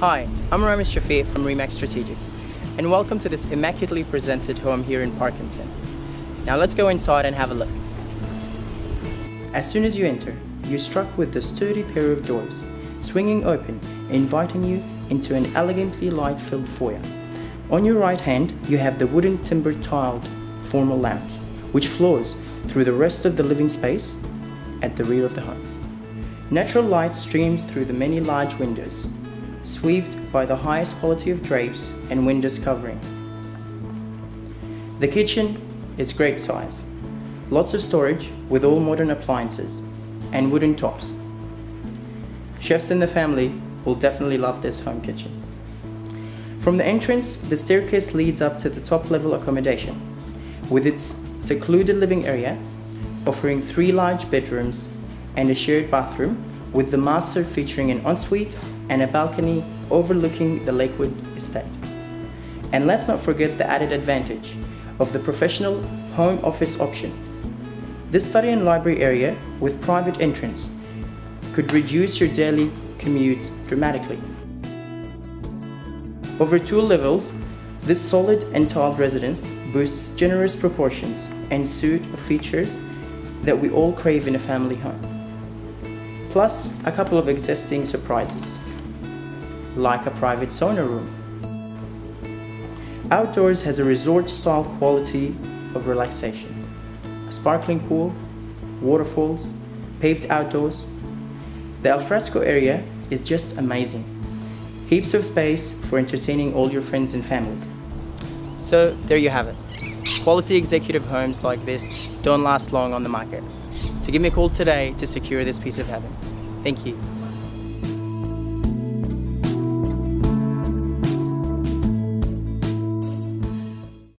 Hi, I'm Ramesh Shafik from Remax Strategic, and welcome to this immaculately presented home here in Parkinson. Now let's go inside and have a look. As soon as you enter, you're struck with the sturdy pair of doors, swinging open, inviting you into an elegantly light-filled foyer. On your right hand, you have the wooden timber tiled formal lounge, which flows through the rest of the living space at the rear of the home. Natural light streams through the many large windows, sweeved by the highest quality of drapes and windows covering. The kitchen is great size, lots of storage with all modern appliances, and wooden tops. Chefs in the family will definitely love this home kitchen. From the entrance, the staircase leads up to the top level accommodation, with its secluded living area, offering three large bedrooms and a shared bathroom, with the master featuring an ensuite and a balcony overlooking the Lakewood estate. And let's not forget the added advantage of the professional home office option. This study and library area with private entrance could reduce your daily commute dramatically. Over two levels, this solid and tiled residence boasts generous proportions and suite of features that we all crave in a family home. Plus, a couple of existing surprises, like a private sauna room. Outdoors has a resort-style quality of relaxation. A sparkling pool, waterfalls, paved outdoors. The alfresco area is just amazing. Heaps of space for entertaining all your friends and family. So there you have it. Quality executive homes like this don't last long on the market. So give me a call today to secure this piece of heaven. Thank you.